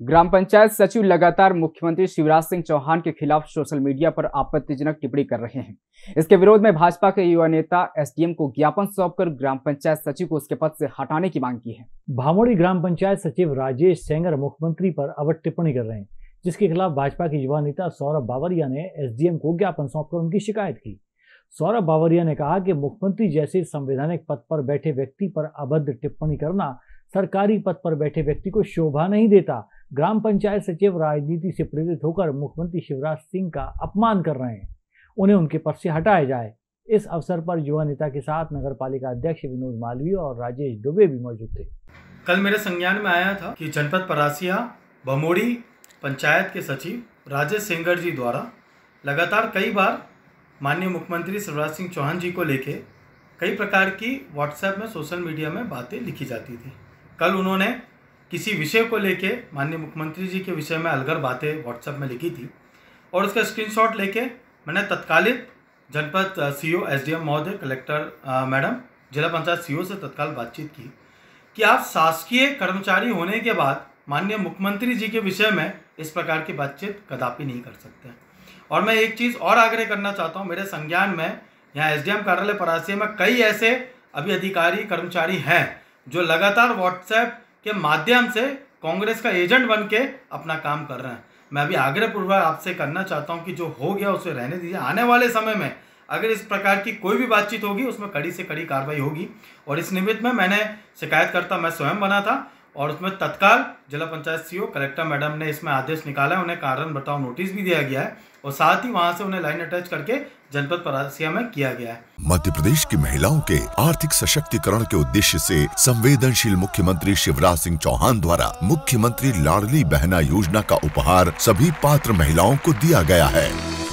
ग्राम पंचायत सचिव लगातार मुख्यमंत्री शिवराज सिंह चौहान के खिलाफ सोशल मीडिया पर आपत्तिजनक टिप्पणी कर रहे हैं। इसके विरोध में भाजपा के युवा नेता एसडीएम को ज्ञापन सौंपकर ग्राम पंचायत सचिव को उसके पद से हटाने की मांग की है। भामोड़ी ग्राम पंचायत सचिव राजेश सेंगर मुख्यमंत्री पर अवध टिप्पणी कर रहे हैं, जिसके खिलाफ भाजपा के युवा नेता सौरभ बावरिया ने एसडीएम को ज्ञापन सौंपकर उनकी शिकायत की। सौरभ बावरिया ने कहा कि मुख्यमंत्री जैसे संवैधानिक पद पर बैठे व्यक्ति पर अभद्र टिप्पणी करना सरकारी पद पर बैठे व्यक्ति को शोभा नहीं देता ग्राम पंचायत सचिव राजनीति से प्रेरित होकर मुख्यमंत्री शिवराज सिंह का अपमान कर रहे हैं। उन्हें उनके पद से हटाया जाए। इस अवसर पर युवा नेता के साथ नगर पालिका अध्यक्ष विनोद मालवीय और राजेश दुबे भी मौजूद थे। कल मेरे संज्ञान में आया था कि जनपद परासिया, बमोड़ी पंचायत के सचिव राजेश सेंगर जी द्वारा लगातार कई बार माननीय मुख्यमंत्री शिवराज सिंह चौहान जी को लेके कई प्रकार की व्हाट्सएप में, सोशल मीडिया में बातें लिखी जाती थी। कल उन्होंने किसी विषय को लेके, माननीय मुख्यमंत्री जी के विषय में अलगर बातें व्हाट्सएप में लिखी थी और उसका स्क्रीनशॉट लेके मैंने तत्कालिक जनपद सीओ एसडीएम महोदय कलेक्टर मैडम, जिला पंचायत सीओ से तत्काल बातचीत की कि आप शासकीय कर्मचारी होने के बाद माननीय मुख्यमंत्री जी के विषय में इस प्रकार की बातचीत कदापि नहीं कर सकते। और मैं एक चीज़ और आग्रह करना चाहता हूँ, मेरे संज्ञान में यहाँ एसडीएम कार्यालय परासिया में कई ऐसे अभी अधिकारी, कर्मचारी हैं जो लगातार व्हाट्सएप के माध्यम से कांग्रेस का एजेंट बन के अपना काम कर रहे हैं। मैं अभी आग्रहपूर्वक आपसे करना चाहता हूँ कि जो हो गया उसे रहने दीजिए। आने वाले समय में अगर इस प्रकार की कोई भी बातचीत होगी, उसमें कड़ी से कड़ी कार्रवाई होगी। और इस निमित्त में मैंने शिकायतकर्ता मैं स्वयं बना था। और उसमें तत्काल जिला पंचायत सीओ, कलेक्टर मैडम ने इसमें आदेश निकाला है, उन्हें कारण बताओ, नोटिस भी दिया गया है और साथ ही वहाँ से उन्हें लाइन अटैच करके जनपद परासिया में किया गया है। मध्य प्रदेश की महिलाओं के आर्थिक सशक्तिकरण के उद्देश्य से संवेदनशील मुख्यमंत्री शिवराज सिंह चौहान द्वारा मुख्यमंत्री लाडली बहना योजना का उपहार सभी पात्र महिलाओं को दिया गया है।